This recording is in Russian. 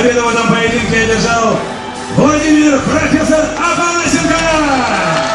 Победу в этом поединке одержал Владимир профессор Афанасенко!